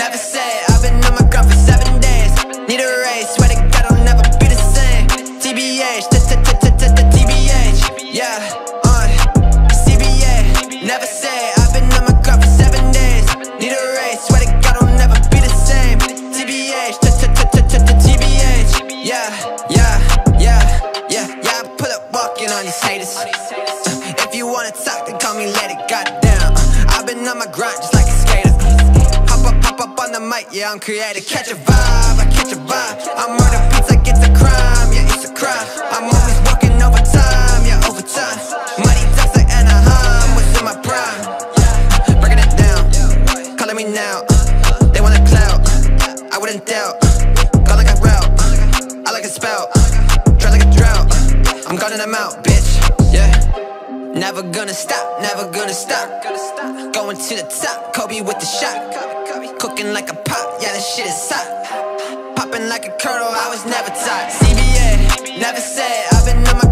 Never say I've been on my grind for seven days. Need a race, swear to God I'll never be the same. TBH, TBH, yeah, on CBA. Never say I've been on my grind for seven days. Need a race, swear to God I'll never be the same. TBH, TBH, yeah, yeah, yeah, yeah, yeah. I pull up walking on these haters. Uh, if you wanna talk, then call me let it goddamn. Uh, I've been on my grind just like on the mic, yeah, I'm creative. Catch a vibe, I catch a vibe. I murder beats like it's a crime, yeah, it's a crime. I'm always working overtime, yeah, overtime. Money talks like Anaheim, was in my prime. Breaking it down, calling me now. They want a clout, I wouldn't doubt. Go like a route, I like a spout. Dry like a drought, I'm calling them out, bitch, yeah. Never gonna stop, never gonna stop. Going to the top, Kobe with the shot. Cooking like a pop, yeah, that shit is hot. Popping like a curl, I was never taught. CBA, never said, I've been on my